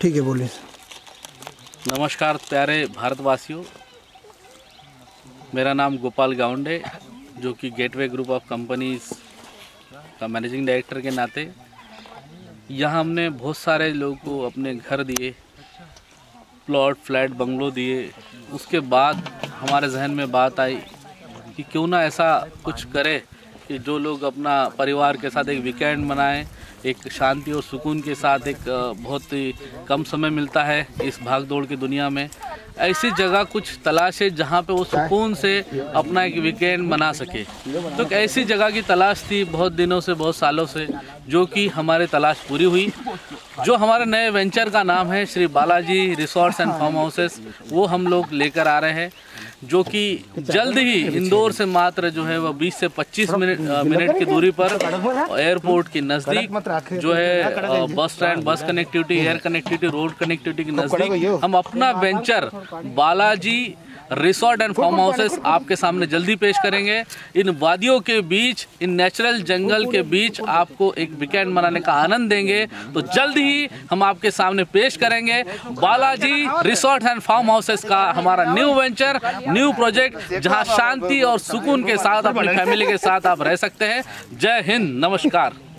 ठीक है, बोलिए। नमस्कार, प्यारे भारतवासियों। मेरा नाम गोपाल गाउंडे जो कि गेटवे ग्रुप ऑफ़ कंपनीज़ का मैनेजिंग डायरेक्टर के नाते। यहाँ हमने बहुत सारे लोगों को अपने घर दिए प्लॉट फ्लैट बंगलो दिए। उसके बाद हमारे जहन में बात आई कि क्यों ना ऐसा कुछ करे कि जो लोग अपना परिवार के साथ एक वीकेंड मनाएँ, एक शांति और सुकून के साथ एक बहुत ही कम समय मिलता है इस भाग दौड़ की दुनिया में। ऐसी जगह कुछ तलाशे जहाँ पे वो सुकून से अपना एक वीकेंड मना सके। तो ऐसी जगह की तलाश थी बहुत दिनों से, बहुत सालों से, जो कि हमारे तलाश पूरी हुई, जो हमारे नए वेंचर का नाम है Shri Balaji resorts and farm houses, वो हम लोग लेकर आ रहे हैं। जो कि जल्द ही इंदौर से मात्र जो है वह 20 से 25 मिनट मिनट की दूरी पर एयरपोर्ट के नज़दीक जो है bus stand bus connectivity air connectivity road connectivity के नज़दीक हम अपना venture Balaji resort and farm houses आपके सामने जल्दी पेश करेंगे। इन वादियों के बीच इन नेचुरल जंगल के बीच आपको एक वीकेंड मनाने का आनंद देंगे। तो जल्द ही हम आपके सामने पेश करेंगे। Balaji resort and farm houses का हमारा न्यू वेंचर न्यू प्रोजेक्ट जहाँ शांति और सुकून के साथ अपनी फैमिली के साथ आप रह सकते हैं। जय हिंद नमस्कार।